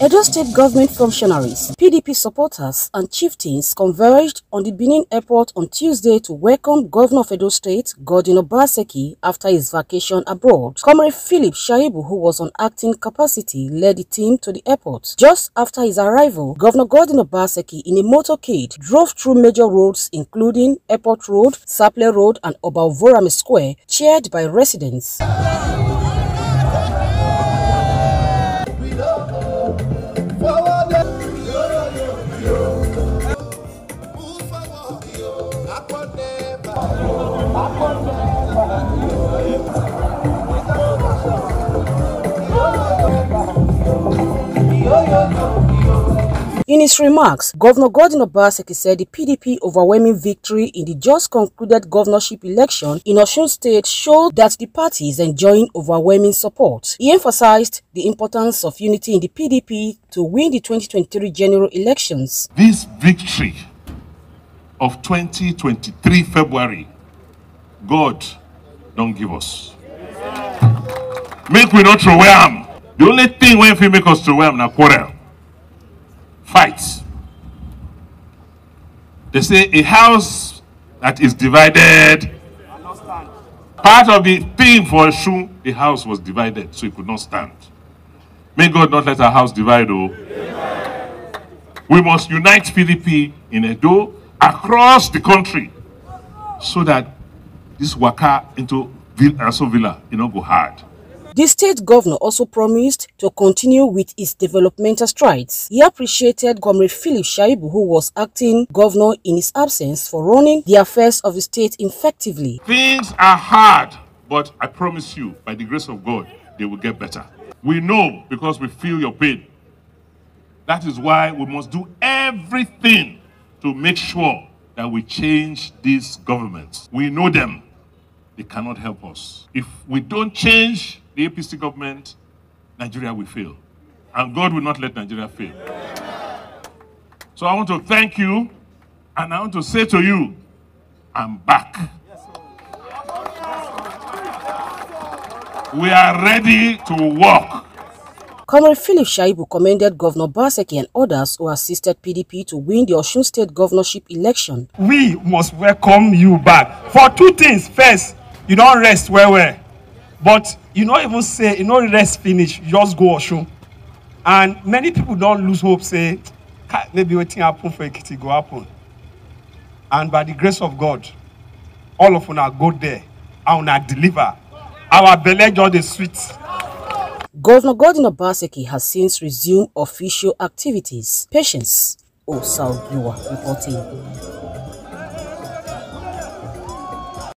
Edo State government functionaries, PDP supporters and chieftains converged on the Benin airport on Tuesday to welcome Governor of Edo State, Godwin Obaseki, after his vacation abroad. Comrade Philip Shaibu, who was on acting capacity, led the team to the airport. Just after his arrival, Governor Godwin Obaseki, in a motorcade, drove through major roads including Airport Road, Sapele Road and Oba Ovonramwen Square, cheered by residents. In his remarks, Governor Godwin Obaseki said the PDP overwhelming victory in the just concluded governorship election in Osun State showed that the party is enjoying overwhelming support. He emphasized the importance of unity in the PDP to win the 2023 general elections. This victory of 2023 February, God don't give us. Make we not throw am. The only thing when we make us throw am na quarrel. Fight. They say a house that is divided. Part of the thing for Osun, the house was divided, so it could not stand. May God not let our house divide, oh. We must unite PDP in Edo across the country so that this waka into uh, Aso Villa, you know, go hard. The state governor also promised to continue with its developmental strides. He appreciated Comrade Philip Shaibu, who was acting governor in his absence, for running the affairs of the state effectively. Things are hard, but I promise you, by the grace of God, they will get better. We know because we feel your pain. That is why we must do everything to make sure that we change these governments. We know them. They cannot help us. If we don't change the APC government, Nigeria will fail. And God will not let Nigeria fail. So I want to thank you and I want to say to you, I'm back. We are ready to work. Comrade Philip Shaibu commended Governor Baseki and others who assisted PDP to win the Osun State governorship election. We must welcome you back. For two things. First, you don't rest well well. But you not even say, you know rest finish, you just go Osun. And many people don't lose hope, say, maybe waiting happen for Ekiti go happen. And by the grace of God, all of una go there and una deliver. Our belly just the sweet. Governor Gordon Obaseki has since resumed official activities. Patience Osalgiwa reporting.